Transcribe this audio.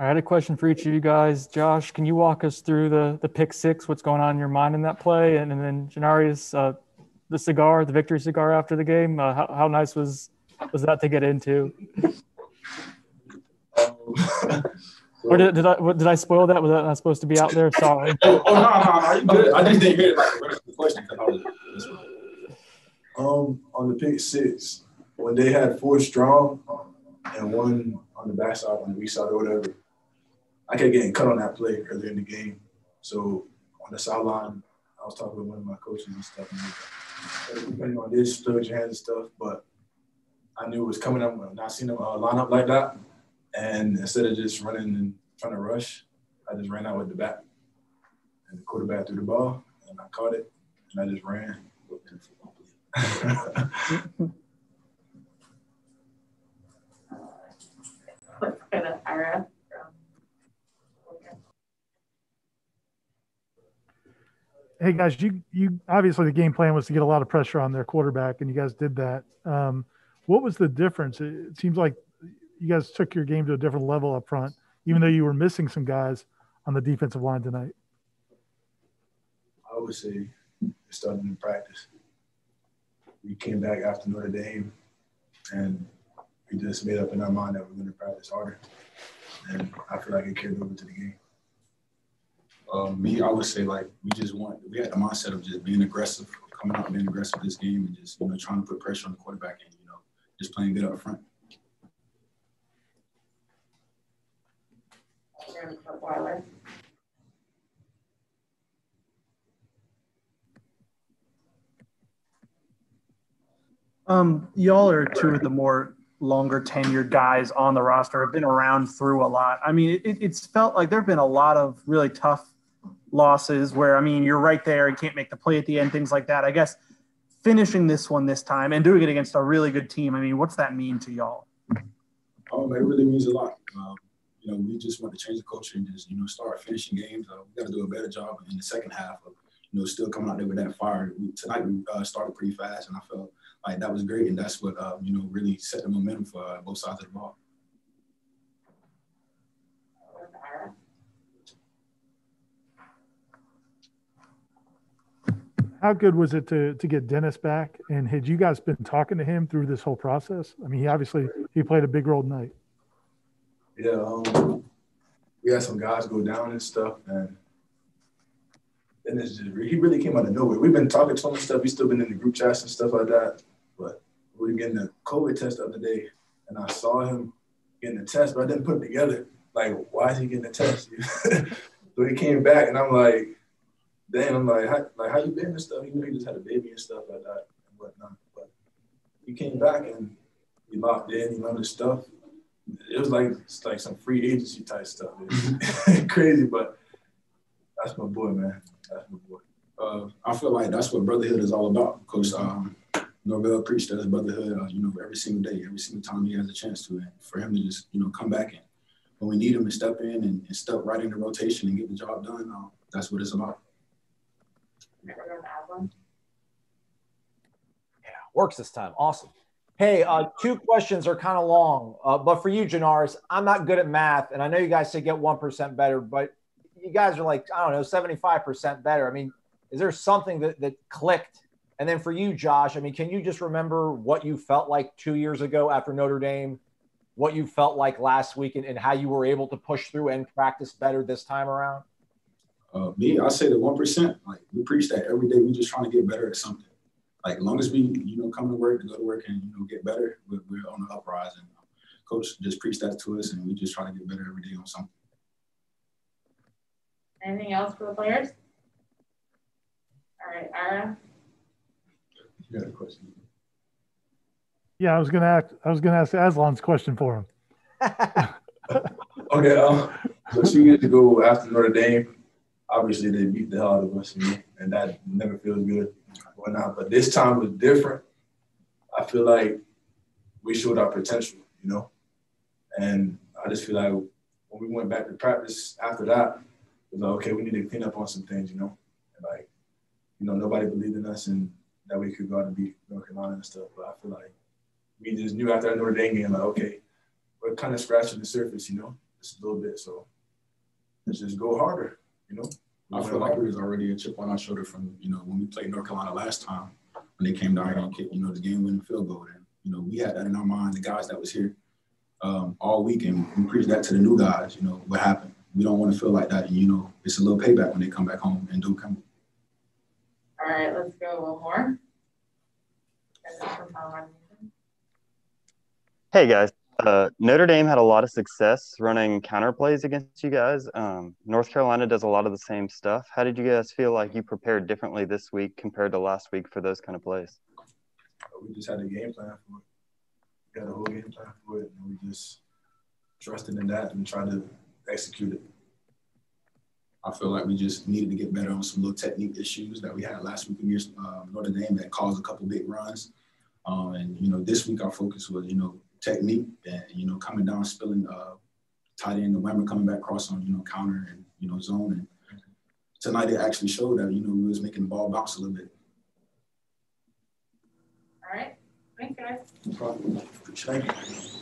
I had a question for each of you guys. Josh, can you walk us through the the pick six? What's going on in your mind in that play? And, and then Janarius, uh, the cigar, the victory cigar after the game. Uh, how, how nice was was that to get into? or did, did I did I spoil that? Was that not supposed to be out there? Sorry. oh, oh no no no! You? I just didn't hear like the rest of the question Um, on the pick six, when they had four strong and one on the backside on the weak side or whatever, I kept getting cut on that play earlier in the game. So on the sideline, I was talking with one of my coaches and stuff. And depending on this, stood your hands and stuff, but I knew it was coming up. When I seen them uh, line up like that, and instead of just running and trying to rush, I just ran out with the bat, and the quarterback threw the ball, and I caught it, and I just ran. Let's go to Ira. Hey guys, you you obviously the game plan was to get a lot of pressure on their quarterback, and you guys did that. Um, what was the difference? It seems like you guys took your game to a different level up front, even though you were missing some guys on the defensive line tonight. I would say it started in practice. We came back after Notre Dame, and we just made up in our mind that we're going to practice harder, and I feel like it carried over to the game. Um, me, I would say like we just want we had the mindset of just being aggressive, coming out and being aggressive this game, and just you know trying to put pressure on the quarterback and you know just playing good up front. Um, y'all are two of the more longer tenured guys on the roster have been around through a lot. I mean, it, it's felt like there have been a lot of really tough losses where I mean you're right there and can't make the play at the end, things like that. I guess finishing this one this time and doing it against a really good team. I mean, what's that mean to y'all? Um, it really means a lot. Um, you know, we just want to change the culture and just you know start finishing games. Uh, we got to do a better job in the second half of you know still coming out there with that fire. We, tonight we uh, started pretty fast, and I felt like that was great, and that's what uh, you know really set the momentum for uh, both sides of the ball. How good was it to to get Dennis back? And had you guys been talking to him through this whole process? I mean, he obviously he played a big role tonight. Yeah, um, we had some guys go down and stuff, and Dennis just he really came out of nowhere. We've been talking to him and stuff. He's still been in the group chats and stuff like that. But we were getting the COVID test the other day, and I saw him getting the test, but I didn't put it together. Like, why is he getting the test? so he came back, and I'm like then I'm like, how, like, how you been and stuff? You know, he just had a baby and stuff like that and whatnot. But he came back and he locked in, he learned his stuff. It was like it's like some free agency type stuff. crazy, but that's my boy, man. That's my boy. Uh, I feel like that's what brotherhood is all about. Coach um, Norvell preached that brotherhood, uh, you know, every single day, every single time he has a chance to. And for him to just, you know, come back and when we need him to step in and, and step right in the rotation and get the job done, uh, that's what it's about. Yeah, works this time. Awesome. Hey, uh, two questions are kind of long, uh, but for you, Janarius, I'm not good at math, and I know you guys say get one percent better, but you guys are like I don't know, 75 percent better. I mean, is there something that that clicked? And then for you, Josh, I mean, can you just remember what you felt like two years ago after Notre Dame, what you felt like last week, and, and how you were able to push through and practice better this time around? Uh, me, I say the one percent. Like we preach that every day. We just trying to get better at something. Like as long as we, you know, come to work, to go to work, and you know, get better, we're, we're on the uprise. And coach just preached that to us, and we just try to get better every day on something. Anything else for the players? All right, Ara. You got a question? Yeah, I was gonna ask. I was gonna ask Aslan's question for him. okay, um, so two years ago after Notre Dame, obviously they beat the hell out of us, and that never feels good. Whatnot. But this time was different. I feel like we showed our potential, you know, and I just feel like when we went back to practice after that, it was like, okay, we need to clean up on some things, you know, and like, you know, nobody believed in us and that we could go out and beat North Carolina and stuff. But I feel like we just knew after that Notre Dame game, like, okay, we're kind of scratching the surface, you know, just a little bit. So let's just go harder, you know. I feel like it was already a chip on our shoulder from you know when we played North Carolina last time when they came down here and kicked you know the game winning field goal. And you know we had that in our mind, the guys that was here um, all week, and we preached that to the new guys. You know what happened. We don't want to feel like that, and you know it's a little payback when they come back home and do come. All right, let's go one more. And this is from Tom Robinson. Hey guys, uh, Notre Dame had a lot of success running counter plays against you guys. Um, North Carolina does a lot of the same stuff. How did you guys feel like you prepared differently this week compared to last week for those kind of plays? we just had a game plan for it. We had a whole game plan for it, and we just trusted in that and tried to execute it. I feel like we just needed to get better on some little technique issues that we had last week against uh, Notre Dame that caused a couple big runs. Um, and you know, this week our focus was you know technique and you know coming down, spilling uh, tight end, the Whammer coming back cross on you know counter and you know zone. And tonight it actually showed that you know we was making the ball bounce a little bit. All right, thanks guys. No problem. Thank you.